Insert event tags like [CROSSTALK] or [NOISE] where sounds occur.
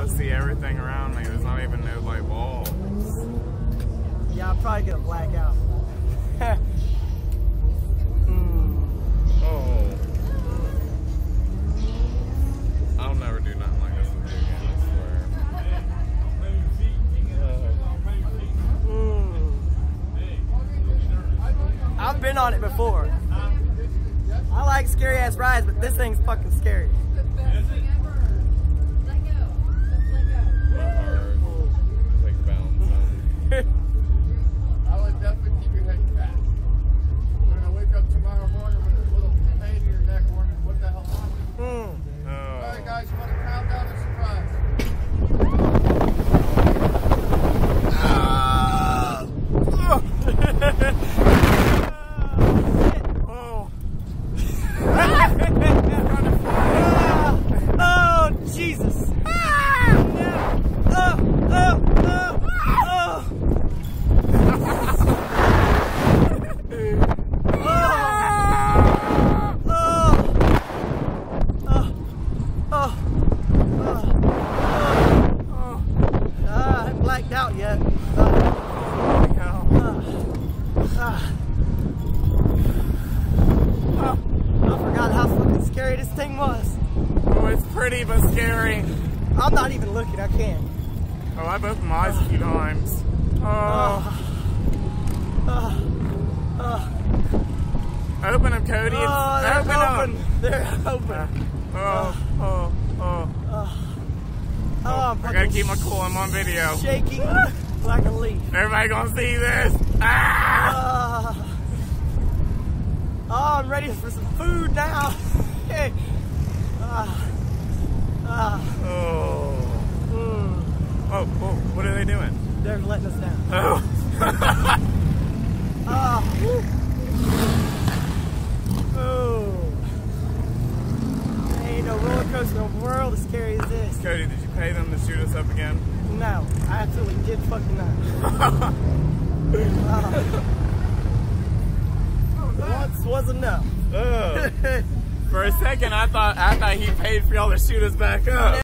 able to see everything around me. There's not even no like walls. Yeah, I'm probably gonna black out. Mm. [LAUGHS] Oh. I'll never do nothing like this with you again, I swear. Mm. I've been on it before. I like scary ass rides, but this thing's fucking scary. I swear. Hard. Like bouncing. I would definitely keep your head back. When I wake up tomorrow morning with a little pain in your neck, wondering what the hell happened. Mm. All right, Oh. guys, you want to count down the surprise? Oh. oh, Jesus. Oh, oh, oh, oh. Ah, I haven't blacked out yet. Uh, ah. Oh, I forgot how fucking scary this thing was. Oh, it's pretty but scary. I'm not even looking, I can't. Oh, I broke my eyes a few times. Ah. Ah. Ah. Oh. Oh, oh, Open them, Cody. Oh they're open open. They're open. Oh, oh, oh. Oh, I'm I gotta keep my cool. I'm on video. shaking like a leaf. Everybody gonna see this. Ah! Ah. oh, I'm ready for some food now. [LAUGHS] Hey. Ah. Ah. Oh. Mm. Oh, oh, what are they doing? They're letting us down. Oh. [LAUGHS] Ah. Oh. Ain't no roller coaster in the world as scary as this. Cody, did you pay them to shoot us up again? No, I absolutely did fucking [LAUGHS] not. Ah. Once was enough. Ugh. [LAUGHS] For a second, I thought I thought he paid for y'all to shoot us back up.